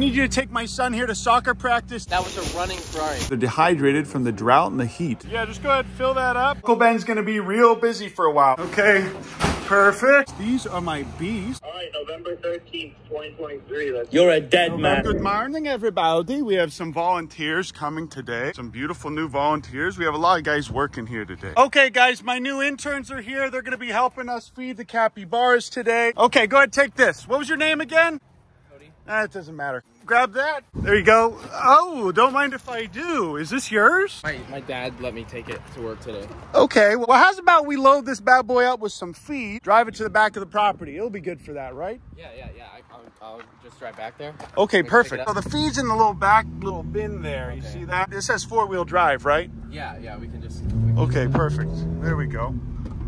need you to take my son here to soccer practice. That was a running Ferrari. They're dehydrated from the drought and the heat. Yeah, just go ahead and fill that up. Uncle Ben's gonna be real busy for a while. Okay, perfect. These are my bees. All right, November 13th, 2023. Let's You're a dead man. Good morning, everybody. We have some volunteers coming today. Some beautiful new volunteers. We have a lot of guys working here today. Okay, guys, my new interns are here. They're going to be helping us feed the capybaras today. Okay, go ahead, take this. What was your name again? Ah, it doesn't matter. Grab that. There you go. Oh, don't mind if I do. Is this yours? My, my dad let me take it to work today. Okay, well, how's about we load this bad boy up with some feed, drive it to the back of the property? It'll be good for that, right? Yeah, yeah, yeah. I, I'll, I'll just drive back there. Okay, perfect. So the feed's in the little back little bin there. You Okay. see that? This says four-wheel drive, right? Yeah, yeah. We can just. We can Okay, perfect. There we go.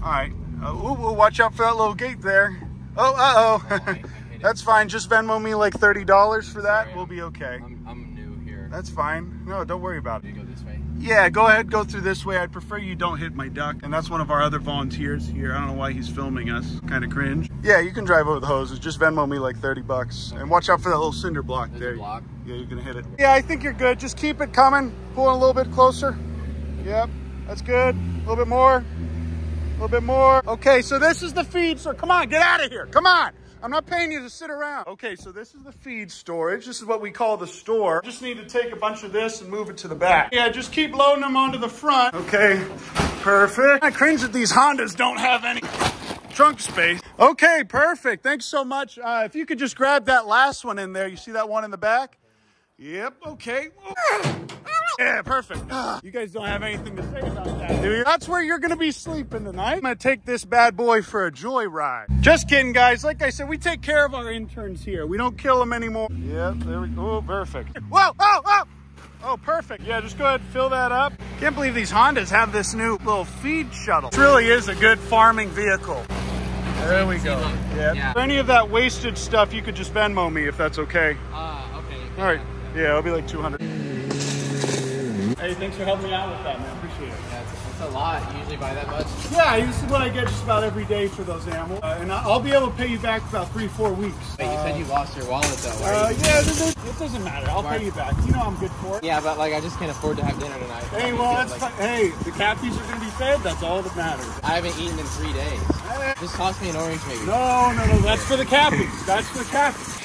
All right. Uh, ooh, ooh, watch out for that little gate there. Oh, uh-oh. I- I hit it. That's fine. Just Venmo me like $30 for that. Sorry, we'll be okay. I'm, I'm new here. That's fine. No, don't worry about it. you go this way? Yeah, go ahead, go through this way. I'd prefer you don't hit my duck. And that's one of our other volunteers here. I don't know why he's filming us. Kind of cringe. Yeah, you can drive over the hoses. Just Venmo me like 30 bucks. And watch out for that little cinder block There's there. block. Yeah, you're gonna hit it. Yeah, I think you're good. Just keep it coming. Pull it a little bit closer. Yep, that's good. A little bit more. A little bit more. Okay, so this is the feed. So come on, get out of here. Come on. I'm not paying you to sit around. Okay, so this is the feed storage. This is what we call the store. Just need to take a bunch of this and move it to the back. Yeah, just keep loading them onto the front. Okay, perfect. I cringe that these Hondas don't have any trunk space. Okay, perfect. Thanks so much. Uh, if you could just grab that last one in there. You see that one in the back? Yep, okay. Yeah, perfect. You guys don't have anything to say about that, do you? That's where you're gonna be sleeping tonight. I'm gonna take this bad boy for a joyride. Just kidding, guys. Like I said, we take care of our interns here. We don't kill them anymore. Yep, there we go. Oh, perfect. Whoa, oh, oh! Oh, perfect. Yeah, just go ahead and fill that up. Can't believe these Hondas have this new little feed shuttle. This really is a good farming vehicle. There we go. Yeah. Yeah. For any of that wasted stuff, you could just Venmo me if that's okay. Ah, okay. All right. Yeah, it'll be like 200. Hey, thanks for helping me out with that, man. Appreciate it. Yeah, it's, it's a lot. You usually buy that much. Yeah, this is what I get just about every day for those animals. Uh, and I'll be able to pay you back about three, four weeks. But you said you lost your wallet though. Uh, yeah, it, doesn't matter. I'll Why- pay you back. You know I'm good for it. yeah, but like I just can't afford to have dinner tonight. Hey, well, that's fine. Hey, the catfies are going to be fed. That's all that matters. I haven't eaten in three days. Just toss me an orange maybe. No, no, no. That's for the catfies. That's for the catfies.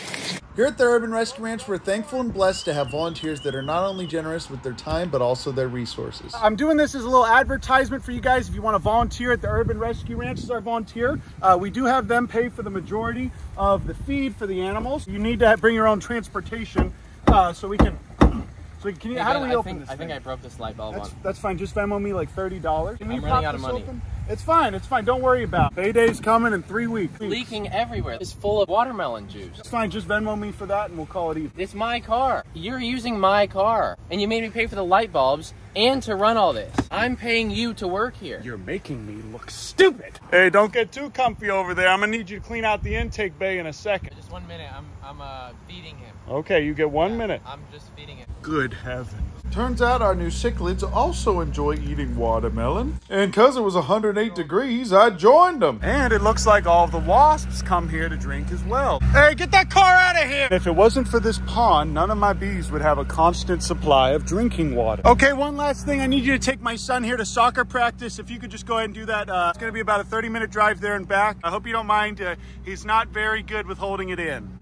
Here at the Urban Rescue Ranch, we're thankful and blessed to have volunteers that are not only generous with their time, but also their resources. I'm doing this as a little advertisement for you guys. If you want to volunteer at the Urban Rescue Ranch as our volunteer, uh, we do have them pay for the majority of the feed for the animals. You need to bring your own transportation uh, so we can. So can you, Hey, how do we I open think, this? I think? I broke this light bulb That's, on. that's fine. Just Venmo me like thirty dollars. Can I'm pop running out of this money. open? It's fine. It's fine. Don't worry about. it. Payday's coming in three weeks. Leaking everywhere. It's full of watermelon juice. It's fine. Just Venmo me for that, and we'll call it even. It's my car. You're using my car. And you made me pay for the light bulbs and to run all this. I'm paying you to work here. You're making me look stupid. Hey, don't get too comfy over there. I'm gonna need you to clean out the intake bay in a second. Just one minute. I'm I'm uh feeding him. Okay, you get one minute. I'm just feeding him. Good heavens. Turns out our new cichlids also enjoy eating watermelon. And because it was 108 degrees, I joined them. And it looks like all the wasps come here to drink as well. Hey, get that car out of here! If it wasn't for this pond, none of my bees would have a constant supply of drinking water. Okay, one last thing. I need you to take my son here to soccer practice. If you could just go ahead and do that. Uh, it's going to be about a 30 minute drive there and back. I hope you don't mind. Uh, he's not very good with holding it in.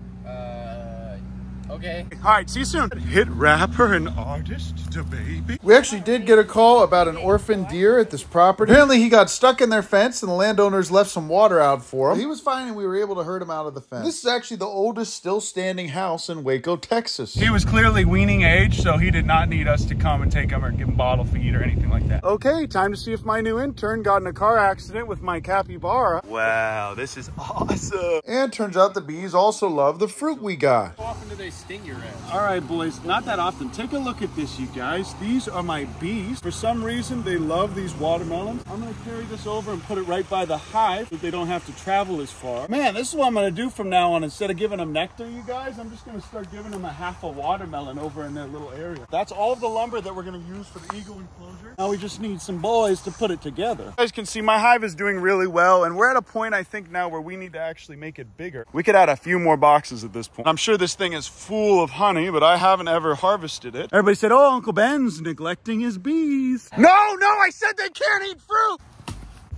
Okay. All right, see you soon. Hit rapper and artist DaBaby. We actually did get a call about an orphan deer at this property. Apparently, he got stuck in their fence, and the landowners left some water out for him. He was fine, and we were able to herd him out of the fence. This is actually the oldest still standing house in Waco, Texas. He was clearly weaning age, so he did not need us to come and take him or give him bottle feed or anything like that. Okay, time to see if my new intern got in a car accident with my capybara. Wow, this is awesome. And turns out the bees also love the fruit we got. Often do they sting your ass? All right, boys, not that often. Take a look at this, you guys. These are my bees. For some reason, they love these watermelons. I'm gonna carry this over and put it right by the hive so they don't have to travel as far. Man, this is what I'm gonna do from now on. Instead of giving them nectar, you guys, I'm just gonna start giving them a half a watermelon over in their little area. That's all the lumber that we're gonna use for the eagle enclosure. Now we just need some boys to put it together. You guys can see my hive is doing really well, and we're at a point, I think, now where we need to actually make it bigger. We could add a few more boxes at this point. I'm sure this thing is full of honey, but I haven't ever harvested it. Everybody said, oh, Uncle Ben's neglecting his bees. No, no, I said they can't eat fruit.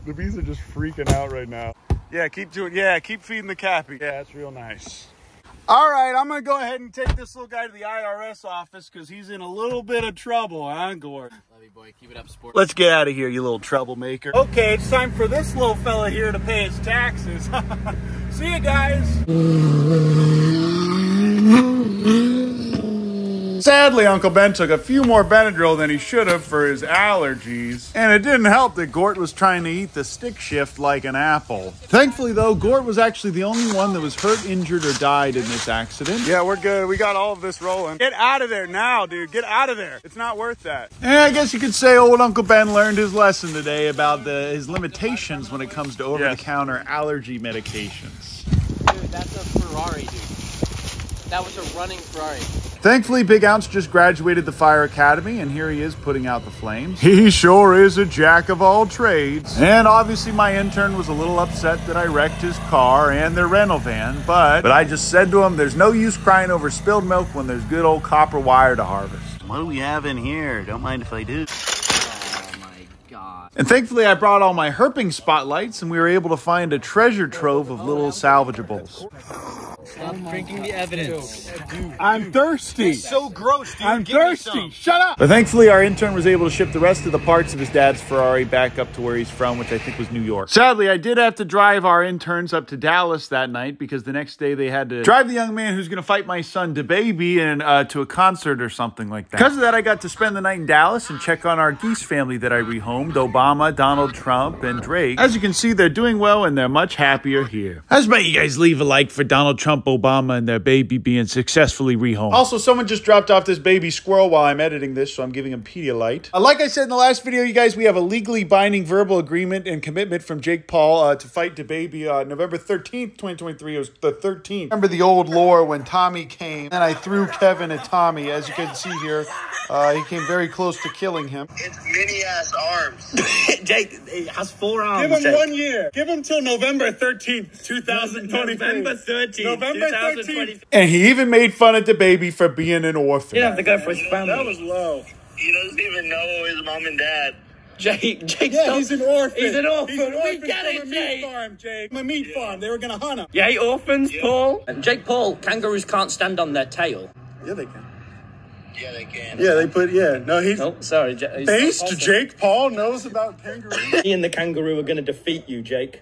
The bees are just freaking out right now. Yeah, keep doing, yeah, keep feeding the cappy. Yeah, it's real nice. All right, I'm gonna go ahead and take this little guy to the IRS office because he's in a little bit of trouble, huh, Gort? Love you, boy. Keep it up, sport. Let's get out of here, you little troublemaker. Okay, it's time for this little fella here to pay his taxes. See you guys. Sadly, Uncle Ben took a few more Benadryl than he should have for his allergies. And it didn't help that Gort was trying to eat the stick shift like an apple. Thankfully, though, Gort was actually the only one that was hurt, injured, or died in this accident. Yeah, we're good. We got all of this rolling. Get out of there now, dude. Get out of there. It's not worth that. And I guess you could say old Uncle Ben learned his lesson today about the, his limitations when it comes to over-the-counter allergy medications. Dude, that's a Ferrari, dude. That was a running Ferrari. Thankfully, Big Ounce just graduated the fire academy, and here he is putting out the flames. He sure is a jack of all trades. And obviously, my intern was a little upset that I wrecked his car and their rental van, but but I just said to him, "There's no use crying over spilled milk when there's good old copper wire to harvest." What do we have in here? Don't mind if I do. Oh my god. And thankfully, I brought all my herping spotlights, and we were able to find a treasure trove of little salvageables. Stop drinking the evidence. I'm thirsty. So gross, dude. I'm Give thirsty. Shut up. But thankfully, our intern was able to ship the rest of the parts of his dad's Ferrari back up to where he's from, which I think was New York. Sadly, I did have to drive our interns up to Dallas that night because the next day they had to drive the young man who's going to fight my son, DaBaby and uh, to a concert or something like that. Because of that, I got to spend the night in Dallas and check on our geese family that I rehomed: Obama, Donald Trump, and Drake. As you can see, they're doing well and they're much happier here. How's about you guys leave a like for Donald Trump, Obama, and their baby being successfully rehomed? Also, someone just dropped off this baby squirrel while I'm editing this, so I'm giving him Pedialyte. Uh, like I said in the last video, you guys, we have a legally binding verbal agreement and commitment from Jake Paul uh, to fight DaBaby uh, November 13th, 2023. It was the 13th. Remember the old lore when Tommy came and I threw Kevin at Tommy. As you can see here, uh, he came very close to killing him. It's mini ass arms. Jake, it has four arms. Give him Jake. one year. Give him till November 13th, 2023. November 13th, November 2023. 13th. And he even made fun of the baby for being an orphan. You don't have to go for his family. That was low. He doesn't even know his mom and dad. Jake, Jake, Yeah, he's an orphan. He's an orphan. He's an We orphan get from it, a meat farm, Jake. From a meat farm. They were gonna hunt him. You hate orphans, Paul? And Jake Paul, kangaroos can't stand on their tail. Yeah, they can. Yeah, they can. Yeah, they put. Yeah, no, he's. Oh, sorry. J- he's Based, awesome. Jake Paul knows about kangaroos. He and the kangaroo are going to defeat you, Jake.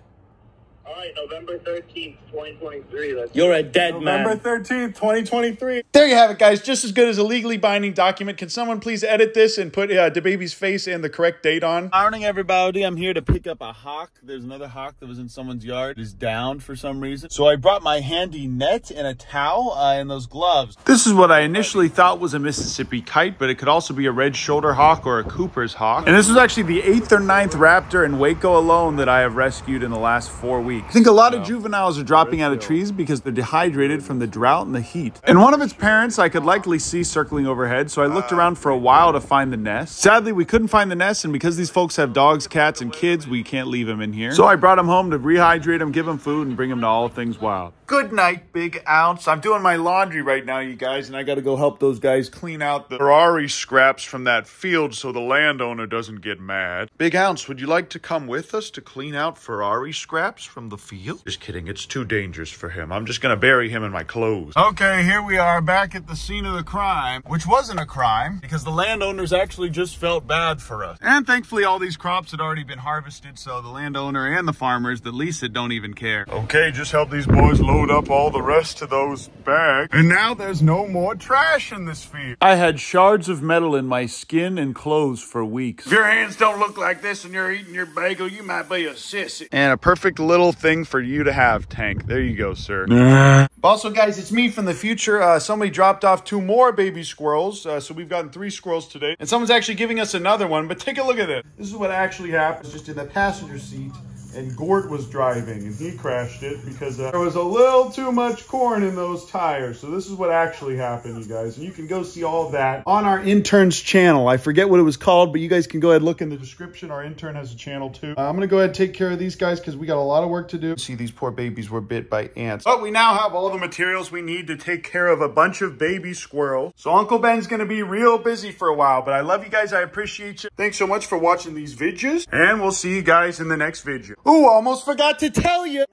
All right, November 13th, 2023. Let's You're a dead man. November man. 13th, 2023. There you have it, guys. Just as good as a legally binding document. Can someone please edit this and put uh, DaBaby's face and the correct date on? Morning, everybody. I'm here to pick up a hawk. There's another hawk that was in someone's yard. It is down for some reason. So I brought my handy net and a towel uh, and those gloves. This is what I initially thought was a Mississippi kite, but it could also be a red shoulder hawk or a Cooper's hawk. And this was actually the eighth or ninth raptor in Waco alone that I have rescued in the last four weeks. I think a lot of juveniles are dropping out of trees because they're dehydrated from the drought and the heat. And one of its parents I could likely see circling overhead, so I looked ah, around for a while to find the nest. Sadly, we couldn't find the nest, and because these folks have dogs, cats, and kids, we can't leave them in here. So I brought him home to rehydrate him, give him food, and bring him to all things wild. Good night, Big Ounce. I'm doing my laundry right now, you guys, and I got to go help those guys clean out the Ferrari scraps from that field so the landowner doesn't get mad. Big Ounce, would you like to come with us to clean out Ferrari scraps from the field? Just kidding, it's too dangerous for him. I'm just gonna bury him in my clothes. Okay, here we are back at the scene of the crime, which wasn't a crime because the landowners actually just felt bad for us. And thankfully, all these crops had already been harvested, so the landowner and the farmers that lease it don't even care. Okay, just help these boys load up all the rest of those bags. And now there's no more trash in this field. I had shards of metal in my skin and clothes for weeks. If your hands don't look like this and you're eating your bagel, you might be a sissy. And a perfect little thing for you to have, Tank. There you go, sir. Also, guys, it's me from the future. Uh, somebody dropped off two more baby squirrels, uh, so we've gotten three squirrels today. And someone's actually giving us another one, but take a look at it. This is what actually happens just in the passenger seat. And Gort was driving and he crashed it because uh, there was a little too much corn in those tires. So this is what actually happened, you guys. And you can go see all of that on our intern's channel. I forget what it was called, but you guys can go ahead and look in the description. Our intern has a channel too. Uh, I'm going to go ahead and take care of these guys because we got a lot of work to do. See, these poor babies were bit by ants. But we now have all the materials we need to take care of a bunch of baby squirrels. So Uncle Ben's going to be real busy for a while, but I love you guys. I appreciate you. Thanks so much for watching these videos and we'll see you guys in the next video. Ooh, almost forgot to tell you.